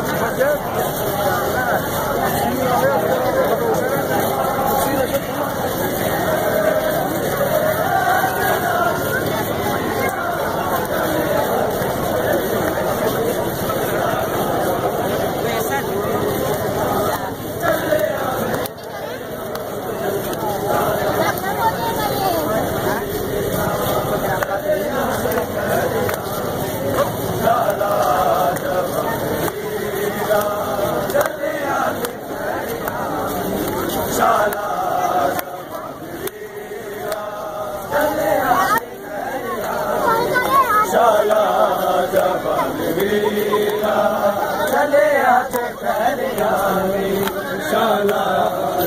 Herzlichen Dank.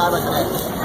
八百块钱。